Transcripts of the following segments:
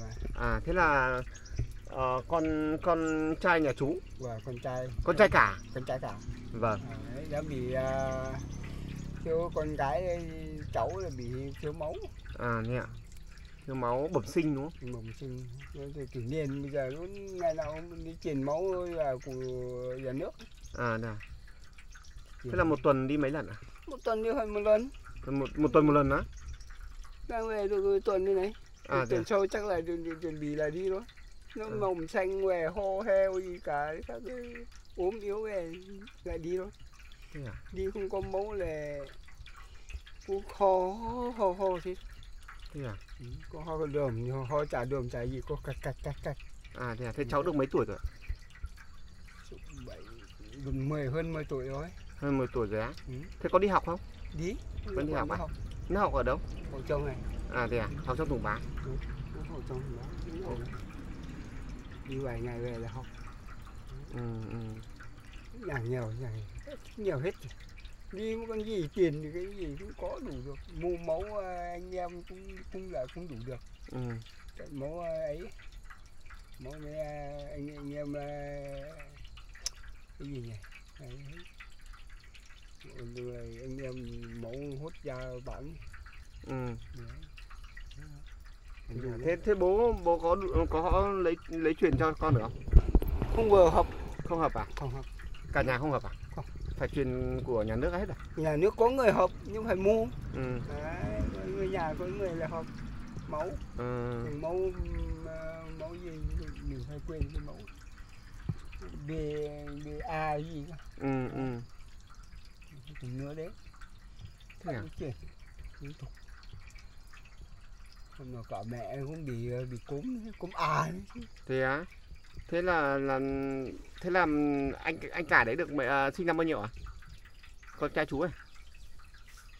mà À thế là ờ, con con trai nhà chú, và con trai con trai cả. con trai cả Vâng. à, đấy, đã bị à, thiếu con gái cháu là bị thiếu máu À thế ạ. Thiếu máu bẩm sinh đúng không? bẩm sinh thì kỷ niệm bây giờ nó ngày nào cũng đi truyền máu là của nhà nước À thế à. Thế là một tuần đi mấy lần à? một tuần đi hơn một lần Một một tuần một lần á? đang về được tuần như này À à? tuần sau chắc là chuẩn, chuẩn, chuẩn bị là đi thôi nó Ừ. mồng xanh về ho heo gì cả các cái ốm yếu về lại đi thôi à? đi không có máu là cũng ho ho ho thế Thế à? Ừ, có ho đờm nhưng ho chả đờm chả gì có cạch cạch cạch cạch À thế à? Thế cháu được mấy tuổi rồi? bảy gần mười hơn 10 tuổi rồi Hơn 10 tuổi rồi á? Ừ. Thế có đi học không? đi Vẫn đi học à? học Nó học ở đâu? hậu chồng này À thế à? Học trong Tùng Bá. nó hậu chồng đó đi học. đi vài ngày về là học Ừ, ừ. nhà nhiều nhà nhiều hết đi một con gì tiền thì cái gì cũng có đủ được mua máu à, anh em cũng cũng là cũng đủ được Ừ. Máu à, ấy máu với à, anh anh em cái gì nhỉ Đấy. Rồi anh em máu hút ra bán Ừ. Đấy. Thế? Thế bố bố có có lấy lấy truyền cho con được không? không vừa học Không hợp à? không học Cả nhà không hợp à? Không. Phải truyền của nhà nước hết à? nhà nước có người học nhưng phải mua Ừ. Đấy, người nhà có người là học máu Ừ. thì máu ờ, máu gì mình phải quên cái máu B B A gì đó Ừ. Ừ. Nữa đấy Thế à? Cái chuyện nào cả mẹ cũng bị bị cúm cúm à. Thế á? Thế là là thế là anh anh cả đấy được mấy- à, sinh năm bao nhiêu à? Con trai chú ấy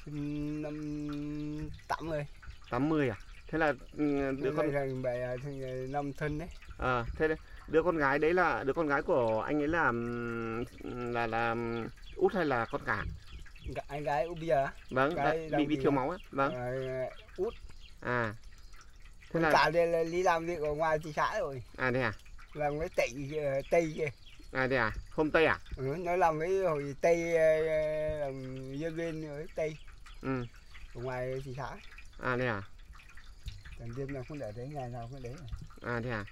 Sinh năm tám rồi 80 à? Thế là ừ, đứa con bà thành năm thân đấy à, thế đấy, đứa con gái đấy là đứa con gái của anh ấy là là là út hay là con cả? Anh gái bây giờ Vâng, đã- đang bị bị thiếu à? máu á. Vâng. ờ, út À. Thế là cả đây là đi làm việc ở ngoài thị xã rồi à đây à? làm cái tị kia, tây kia À đây à? Hôm Tây à? ừ, nó làm cái hồi tây ờ, làm nhân viên ở tây Ừ. ở ngoài thị xã À đây à? còn đêm nào cũng để đấy ngày nào cũng đấy À đây à?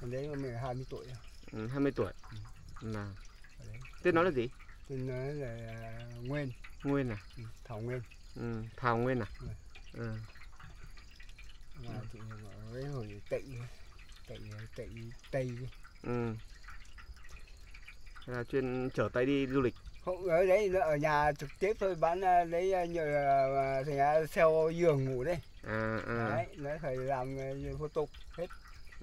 còn đấy mà mình 20 tuổi rồi. Ừ, 20 tuổi. Là Ở đấy. tên nó là gì? tên nó là Nguyên Nguyên à? ừ, Thảo Nguyên Ừ, Thảo Nguyên à? Ừ. Ừ. ngoài thì cái hồi tị tị tị tây. Ừ. Là chuyên chở tay đi du lịch. không ở đấy ở nhà trực tiếp thôi bán ờ, lấy nhờ thành ra giường ngủ đây À à. đấy nó phải làm thủ tục hết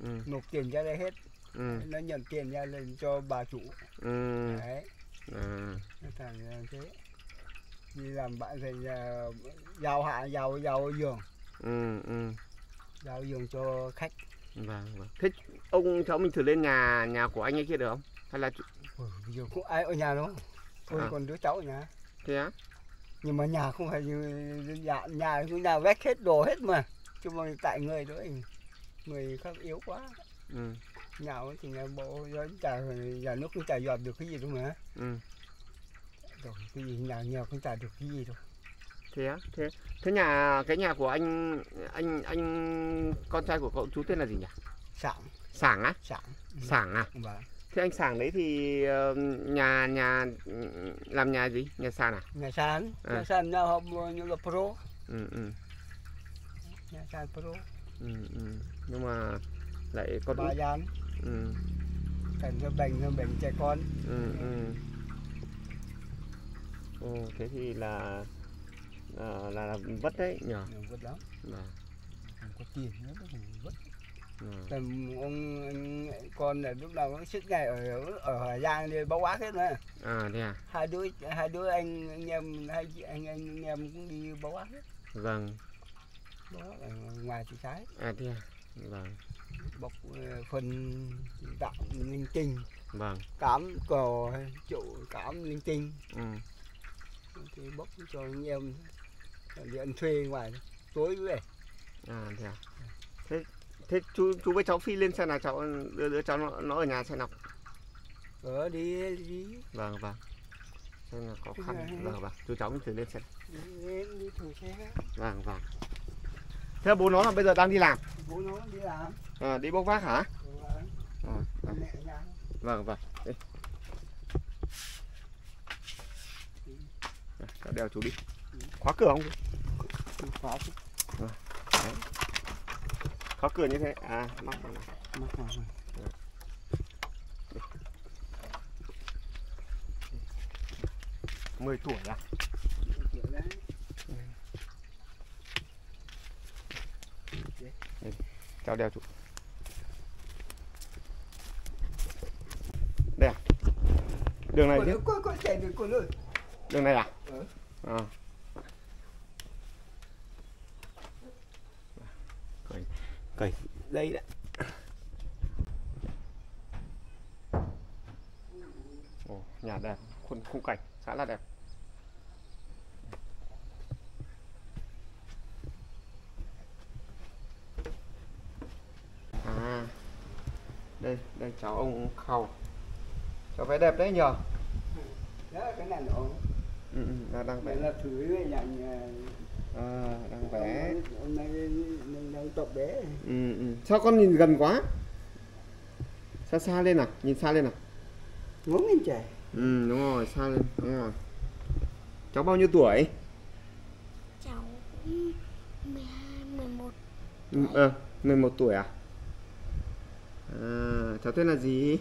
Ừ. nộp tiền ra đây hết Ừ. nó nhận tiền ra lên cho bà chủ Ừ. đấy À. nó thành thế đi làm bạn thành giao hạ giao giao giường Ừ. Ừ. giao giường cho khách Vâng, vâng. Thế ông cháu mình thử lên nhà nhà của anh ấy kia được không? Hay là bây giờ không ai ở nhà đâu thôi À. còn đứa cháu ở nhà thế á? nhưng mà nhà không phải như nhà nhà cũng nhà vét hết đồ hết mà chứ mà tại người thôi người khác yếu quá Ừ. nhà thì nhà bộ do chả nhà nước cũng chả dọn được cái gì đâu mà Ừ. rồi cái gì nhà nghèo cũng chả được cái gì đâu Thế? Thế thế nhà cái nhà của anh anh anh con trai của cậu chú tên là gì nhỉ? sảng Sảng á? sảng Sảng à? và Thế anh Sảng đấy thì ờ, nhà nhà làm nhà gì? Nhà sàn à? nhà sàn À. nhà sàn nhà học như là pro Ừ ừ nhà sàn pro ừ ừ. Nhưng mà lại con ba gian Ừ cảnh cho bệnh cho bệnh trẻ con ừ ừ. Ồ, thế thì là là, là, là vất đấy nhỉ? nhiều vất lắm Vâng. không có tiền nữa nó cũng vất. Tầm ông anh, con là lúc nào cũng suốt ngày ở ở Hà Giang đi báo ác hết mà À thế à? hai đứa hai đứa anh anh em hai chị anh anh, anh em cũng đi báo ác hết Vâng. ác ở ngoài thị ấy. À thế à? Vâng. bốc ờ, phân đạm linh tinh Vâng. cám cò trụ cám linh tinh Ừ. thì bốc cho anh em đi ăn thuê ngoài tối về. À thế à? Thế thế chú chú với cháu phi lên xe nào? Cháu đưa đứa cháu nó, nó ở nhà xe nào? Ở đi đi. Vâng vâng. Xe là khó khăn? vâng vâng. Chú cháu thử lên xe. Em đi thử xe vâng vâng. Thế bố nó là bây giờ đang đi làm? Bố nó đi làm. À, đi bốc vác hả? Vâng, à, vâng vâng. Vâng. Đây, cháu đeo chú đi khóa cửa không? Khóa khóa cửa như thế. À mắc vào này. mắc vào rồi. mười tuổi à? Đấy. Cháu đeo chú. Đây à? Đường này chứ đường này à? Ừ. à cởi đây đấy. Ồ, nhà đẹp. Khung khung cảnh khá là đẹp. À đây đây cháu ông khâu. Cháu vẽ đẹp đấy nhờ. Đó cái này nó ừ, ừ, là đang vẽ. Là thử với dạng à, đang vẽ. Hôm nay mình đang tập bé. Ừ, ừ. sao con nhìn gần quá? Xa xa lên à? Nhìn xa lên à? Ngóng lên trẻ ừ đúng rồi xa lên đúng rồi. Cháu bao nhiêu tuổi? Cháu cũng 12, 11 ừ, ờ 11 tuổi à? À cháu tên là gì?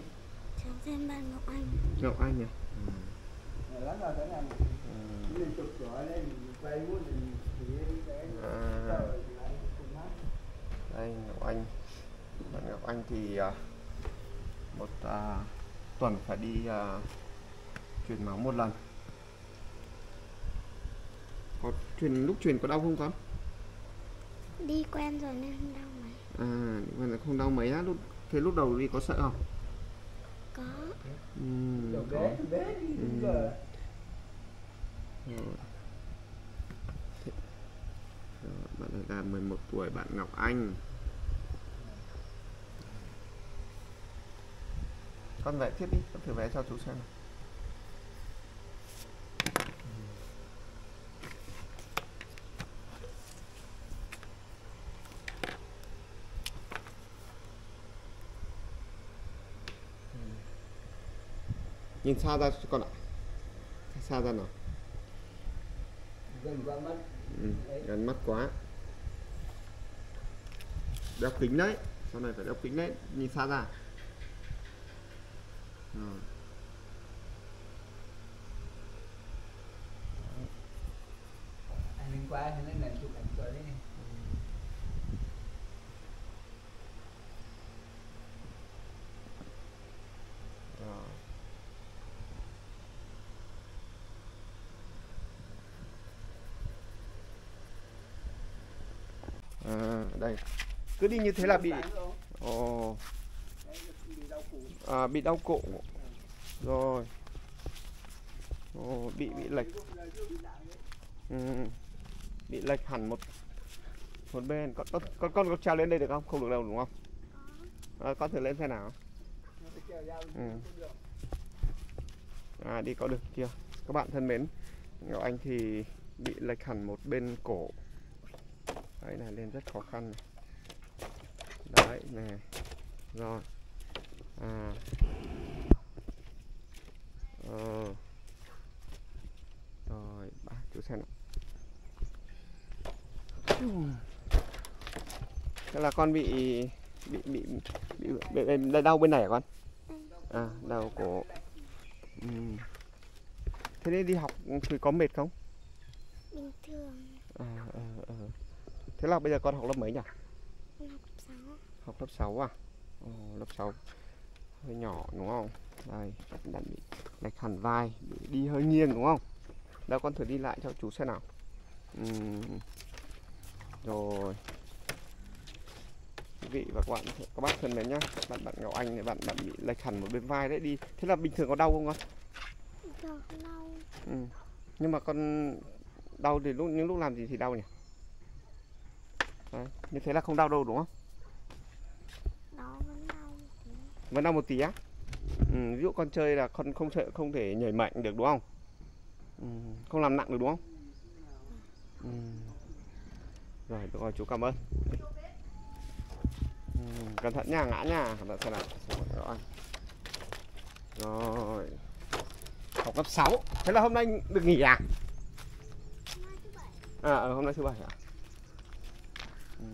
Cháu tên bạn Ngọc Anh. Ngọc Anh à? Lắm rồi cái này mình chụp giỏi lên mình quay muốn mình thì cái À. trời lại cùng hát. Đây Ngọc Anh. Bạn Ngọc Anh thì à, một à, tuần phải đi à, truyền máu một lần. Có truyền lúc truyền có đau không con? Đi quen rồi nên không đau mấy. À nhưng mà không đau mấy á. Lúc thế lúc đầu đi có sợ không? Có. Ừ, có. bé bé đi Ừ. giờ. Rồi. Rồi, bạn là 11 tuổi bạn Ngọc Anh con vẽ tiếp đi con thử vẽ cho chú xem nào. nhìn xa ra con ạ. Xa ra nào. Gần qua mắt. Ừ, gần mắt quá. Đeo kính đấy. Sau này phải đeo kính đấy. Nhìn xa ra Rồi. anh qua thì nó làm chụp ảnh rồi đấy Rồi. À, đây cứ đi như thế là bị ồ cổ à, bị đau cổ. Rồi. Ồ, bị bị lệch. Ừ, bị lệch hẳn một một bên. Con con con con có trèo lên đây được không? Không được đâu đúng không? À, con thử lên xe nào. Treo Ừ. À đi có được kia Các bạn thân mến Ngọc Anh thì bị lệch hẳn một bên cổ. Đấy này lên rất khó khăn này. Đấy nè Rồi À Ờ Rồi ba chú xem nào Thế là con bị bị bị bị, bị, bị đau bên này hả con? À, đau cổ. Ừm. Thế nên đi học thì có mệt không? bình thường À, ờ, ờ. Thế là bây giờ con học lớp mấy nhỉ? học 6 Học lớp 6 à? Ồ, lớp 6 hơi nhỏ đúng không? Đây, bạn bị lệch hẳn vai, bị đi hơi nghiêng đúng không? Đâu con thử đi lại cho chú xem nào. Ừm. Rồi. Quý vị và các bạn, các bác thân mến nhá. Bạn bạn Ngọc Anh này bạn bạn bị lệch hẳn một bên vai đấy đi. Thế là bình thường có đau không con? đau Ừ. Nhưng mà con đau thì lúc những lúc làm gì thì đau nhỉ? Đấy. Như thế là không đau đâu đúng không? Vẫn đau một tí á. Ừ, ví dụ con chơi là con không thể không thể nhảy mạnh được đúng không? Ừ, không làm nặng được đúng không? Ừ. rồi được rồi chú cảm ơn. Ừ, cẩn thận nha ngã nha. Cẩn thận xem nào. Rồi. Rồi. Học cấp 6 thế là hôm nay được nghỉ à? À hôm nay thứ bảy à? Ừ.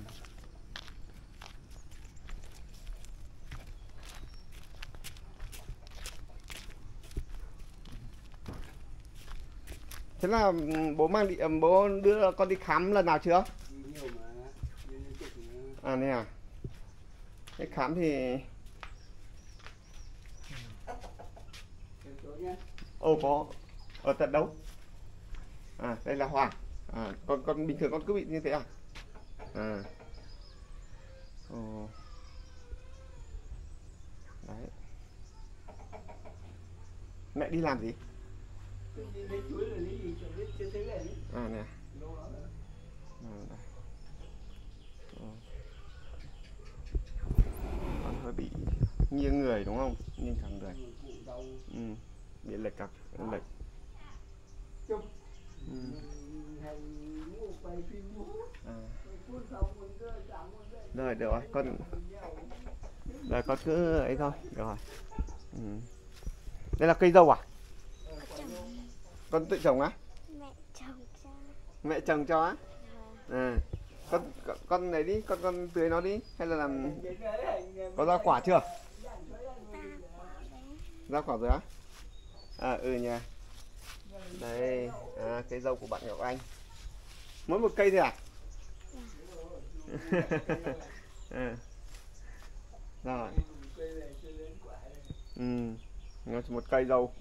Thế là ừ, bố mang đi, ờ, bố đưa con đi khám lần nào chưa? À này à. Cái khám thì ô Ồ có ở tận đâu? À đây là Hoàng. À con con bình thường con cứ bị như thế à? À. Ồ. Đấy. Mẹ đi làm gì? đi À nè. À, đây. Con hơi bị nghiêng người đúng không? Nghiêng thẳng người. Ừ. Bị lệch cặp lệch. Ừ. À. Rồi được rồi, con rồi con cứ ấy thôi, được rồi. Ừ. Đây là cây dâu à? Con tự trồng á? à? Mẹ trồng cho á? và À. Con con- này đi, con con tưới nó đi hay là làm có rau quả chưa? ta quả rồi á? À ừ nha. Đây, à, cây dâu của bạn Ngọc Anh. Mỗi một cây thôi à? à. Rồi. quả này. Ừ. Nó chỉ một cây dâu.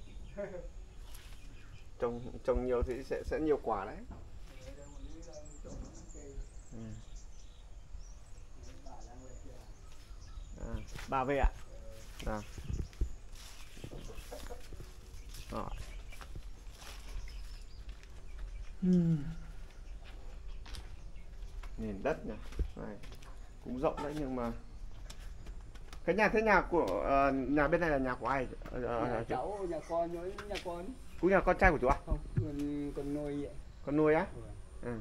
Trồng trồng nhiều thì sẽ sẽ nhiều quả đấy. À, bà về ạ. À. Rồi. Hmm. Nền đất nhỉ. Này. Cũng rộng đấy nhưng mà cái nhà thế nhà của ờ, nhà bên này là nhà của ai? Ờ, ờ, nhà ờ, cháu nhà con với nhà con cũng nhà con trai của chú à? không con con nuôi vậy Con nuôi á? Ừ. Ừ.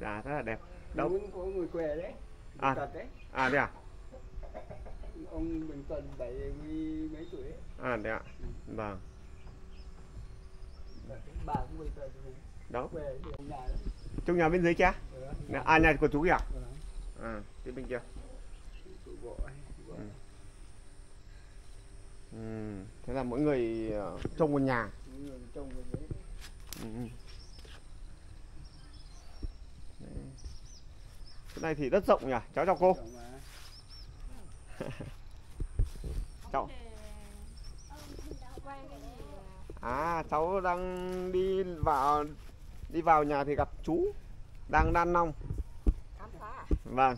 Dạ rất là đẹp. Đâu? Đâu? có người què đấy À. tật đấy À à? ông bình tuần bảy mươi mấy tuổi ấy. À đây ạ. Vâng. bà cũng bình tuần thì ông nhà đấy Trong nhà bên dưới cha? Ừ. À nhà của chú kìa. Ừ. À, phía bên kia. Ừ. Ừ. Thế là mỗi người ờ, trông một nhà. Những người trông cái đấy Ừ. ừ. Đấy. Cái này thì đất rộng nhỉ, cháu chào cô. Cháu. À, cháu đang đi vào đi vào nhà thì gặp chú đang đan nong. à? Vâng.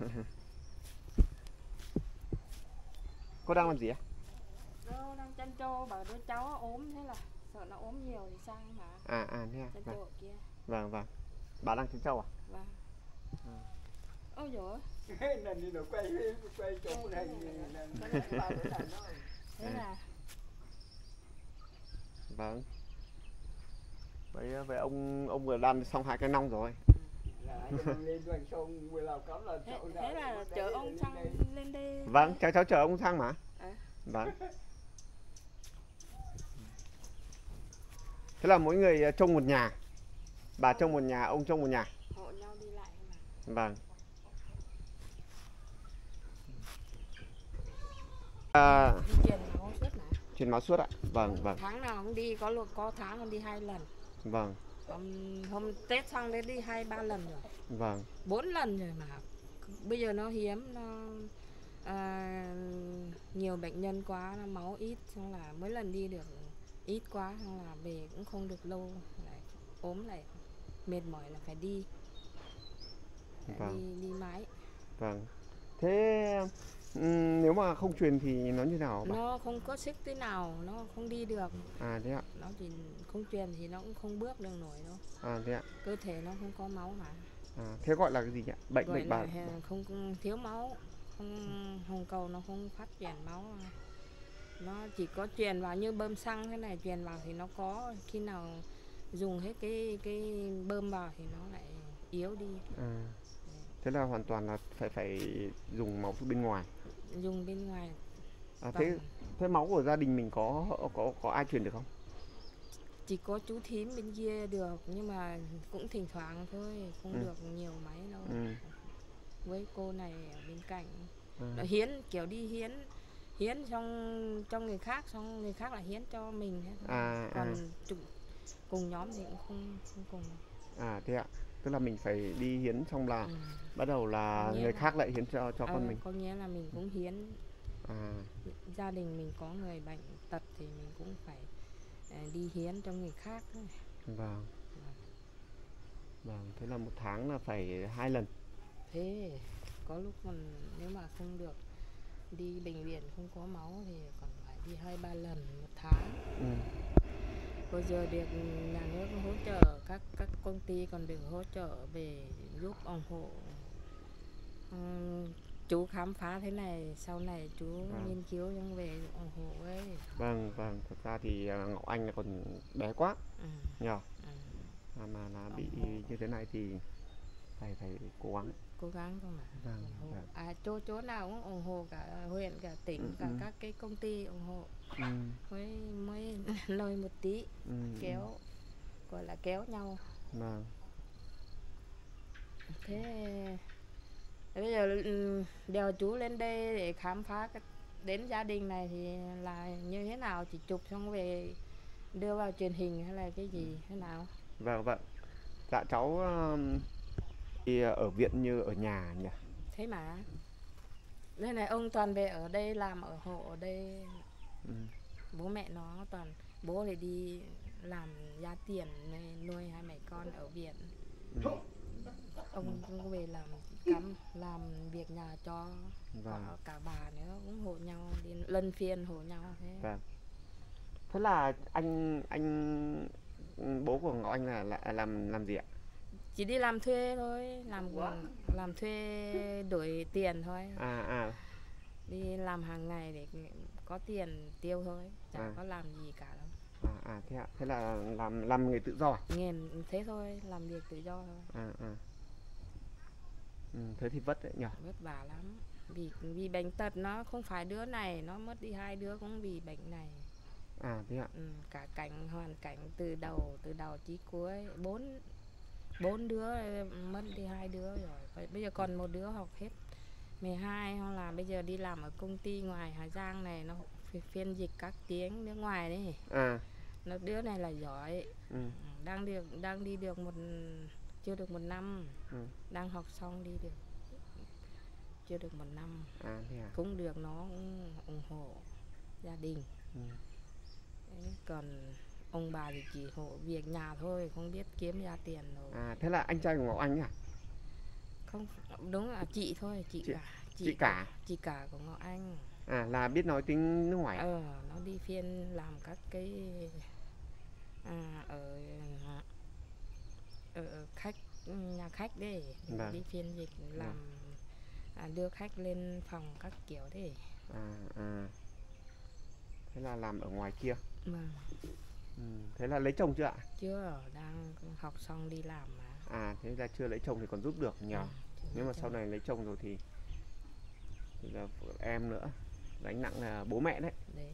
cô đang làm gì ạ? Nó đang chăn trâu bảo đứa cháu ốm thế là sợ nó ốm nhiều thì sang mà À à thế à. chăn Vâng trâu ở kia vâng. vâng. Bà đang chăn trâu à? vâng. Ôi dồi lần đi nó quay quay chỗ này làm thế là Vâng. Vậy vậy ông ông vừa đan xong hai cái nong rồi. làm thế, là chở ông sang lên đây Vâng, cháu cháu chờ ông sang mà. À. Vâng. Thế là mỗi người ờ, trông một nhà. Bà trông một nhà, ông trông một nhà. hộ nhau đi lại mà Vâng. À, truyền máu suốt mà. Truyền máu suốt ạ. Vâng, vâng, tháng nào cũng đi có lúc có tháng còn đi hai lần. Vâng, hôm, hôm tết xong đến đi hai ba lần rồi. Vâng, bốn lần rồi mà. Bây giờ nó hiếm nó à, nhiều bệnh nhân quá nó máu ít xong là mấy lần đi được ít quá xong là về cũng không được lâu lại ốm lại mệt mỏi là phải đi. Vâng. đi đi mãi. Vâng. Thế nếu mà không truyền thì nó như nào bà? nó không có sức thế nào nó không đi được À thế ạ. nó chỉ không truyền thì nó cũng không bước được nổi đâu À thế ạ. cơ thể nó không có máu mà À, thế gọi là cái gì ạ? Bệnh gọi bệnh bà. không không thiếu máu không hồng cầu nó không phát triển máu nó chỉ có truyền vào như bơm xăng thế này truyền vào thì nó có khi nào dùng hết cái cái bơm vào thì nó lại yếu đi à. Thế là hoàn toàn là phải phải dùng máu bên ngoài dùng bên ngoài à, thế vâng. thế máu của gia đình mình có có có ai truyền được không chỉ có chú thím bên kia được nhưng mà cũng thỉnh thoảng thôi không Ừ. được nhiều máy đâu ừ. với cô này ở bên cạnh à. Nó hiến kiểu đi hiến hiến xong cho người khác xong người khác lại hiến cho mình À, còn à. cùng nhóm thì cũng không không cùng à thế ạ tức là mình phải đi hiến xong là ừ. bắt đầu là Nghĩa người khác lại hiến cho cho Ờ, con mình. có nghĩa là mình cũng hiến. À. Gia đình mình có người bệnh tật thì mình cũng phải ờ, đi hiến cho người khác ấy. vâng. Vâng thế là một tháng là phải hai lần. Thế có lúc còn nếu mà không được đi bệnh viện không có máu thì còn phải đi hai ba lần một tháng. Ừ. bây giờ được nhà nước hỗ trợ các các công ty còn được hỗ trợ về giúp ủng hộ Ừm, chú khám phá thế này sau này chú Vâng. nghiên cứu xong về ủng hộ ấy vâng vâng thật ra thì à, ngọc anh là còn bé quá ừ, nhờ ừ. mà, mà là bị Ủng như thế này thì phải phải cố gắng cố gắng thôi mà Vâng, ủng hộ. vâng. à chỗ chỗ nào cũng ủng hộ cả huyện cả tỉnh Ừ, cả ừ. các cái công ty ủng hộ ừ. mới mới lời một tí Ừ. kéo gọi là kéo nhau. Vâng. Thế bây giờ ừ, đèo chú lên đây để khám phá cái, đến gia đình này thì là như thế nào? Chỉ chụp xong về đưa vào truyền hình hay là cái gì thế nào? Vâng vâng. Dạ cháu um, thì ở viện như ở nhà nhỉ? Thế mà. Đây này ông toàn về ở đây làm ở hộ ở đây. Ừ. bố mẹ nó toàn bố thì đi làm giá tiền nuôi hai mẹ con ở viện Ừ. ông cũng về làm cắm làm việc nhà cho vâng. cả bà nữa cũng hộ nhau đi lân phiên hộ nhau thế. Vâng. thế là anh anh bố của ngọc anh là, là làm làm gì ạ? Chỉ đi làm thuê thôi làm làm thuê đổi tiền thôi. À à. Đi làm hàng ngày để có tiền tiêu thôi chả À. có làm gì cả đâu. À, à thế ạ. Thế là làm làm nghề tự do à? Nghiền thế thôi làm việc tự do thôi. À, à. Ừ, thế thì vất đấy nhỉ? Vất vả lắm. Vì vì bệnh tật nó không phải đứa này nó mất đi hai đứa cũng vì bệnh này. À thế ạ. Ừ, cả cảnh hoàn cảnh từ đầu từ đầu chí cuối. Bốn bốn đứa mất đi hai đứa rồi. Bây giờ còn một đứa học hết 12 hoặc là bây giờ đi làm ở công ty ngoài Hà Giang này nó phi- phiên dịch các tiếng nước ngoài đấy. À. Nó đứa này là giỏi. Ừ. Đang được đang đi được một chưa được một năm. Ừ. đang học xong đi được chưa được một năm. À thế à? Cũng được nó cũng ủng hộ gia đình. Ừ. Đấy, còn ông bà thì chỉ hộ việc nhà thôi không biết kiếm ra tiền đâu. À thế là anh trai của ngọc anh à không đúng là chị thôi chị, Chị- cả chị cả? chị cả của ngọc anh. À là biết nói tiếng nước ngoài à? ờ nó đi phiên làm các cái à, ở ở khách nhà khách đấy. Vâng. đi phiên dịch làm à, đưa khách lên phòng các kiểu đấy. À à. Thế là làm ở ngoài kia? Mà ừ. thế là lấy chồng chưa ạ? Chưa đang học xong đi làm à thế là chưa lấy chồng thì còn giúp được nhỉ? Ừ, chưa nếu mà sau chồng. này lấy chồng rồi thì thì là em nữa. Gánh nặng là bố mẹ đấy. Đấy.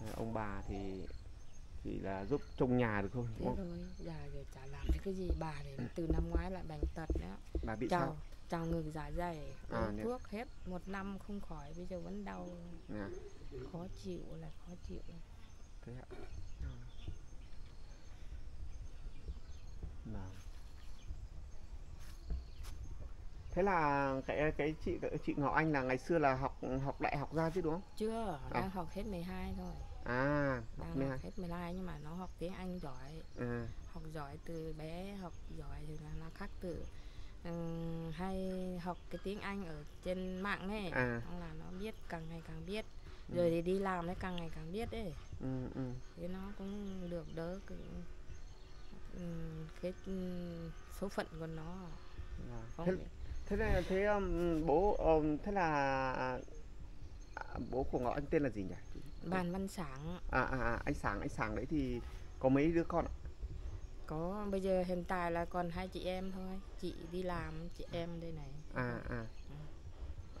Ờ, ông bà thì chỉ là giúp trông nhà được thôi thế đúng không? thôi già rồi chả làm cái gì. Bà thì từ năm ngoái lại bệnh tật nữa. Bà bị trào sao? trào ngược dạ dày À, uống nè. thuốc hết một năm không khỏi bây giờ vẫn đau. À, khó chịu là khó chịu. Thế ạ Ừ. Vâng. Thế là cái cái chị chị Ngọc Anh là ngày xưa là học học đại học ra chứ đúng không? Chưa À. đang học hết 12 thôi. À đang mười học hai hết 12 nhưng mà nó học tiếng Anh giỏi. À, học giỏi từ bé học giỏi thì là nó khác từ ừm, hay học cái tiếng Anh ở trên mạng ấy. À. Là nó biết càng ngày càng biết. Ừ. rồi thì đi làm nó càng ngày càng biết ấy. Ừ, ừ. thế nó cũng được đỡ ừm, cái số phận của nó. Không Thế, thế là thế um, bố um, thế là à, bố của ngọ anh tên là gì nhỉ? Bàn văn sáng à, à, à anh sáng anh sáng đấy thì có mấy đứa con ạ? Có bây giờ hiện tại là còn hai chị em thôi. Chị đi làm chị em đây này. À à,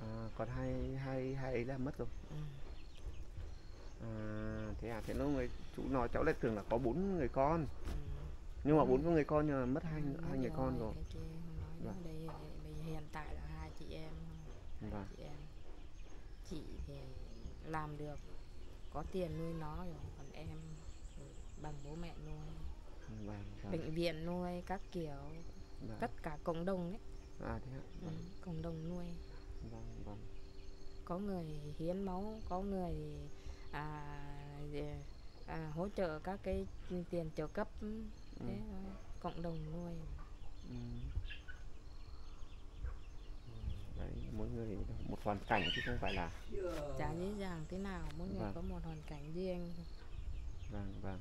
à còn hai hai hai ấy là mất rồi. Ừ. à thế à thế lúc người chú nói cháu lại tưởng là có bốn người con. Ừ. nhưng mà bốn người con nhưng mà mất hai hai người con rồi. Vâng. hiện tại là hai chị em vâng chị em. Chị thì làm được có tiền nuôi nó rồi còn em bằng bố mẹ nuôi. Vâng vâng, bệnh viện nuôi các kiểu vâng. tất cả cộng đồng ấy. À thế ạ. Ừ, cộng đồng nuôi. Vâng vâng có người hiến máu có người à, à, hỗ trợ các cái tiền trợ cấp ừ. đấy cộng đồng nuôi ừ. Ừ, đấy mỗi người một hoàn cảnh chứ không phải là chả dễ dàng thế nào mỗi vâng. người có một hoàn cảnh riêng vâng vâng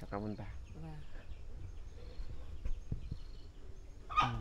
chào cảm ơn bà vâng. Ừ.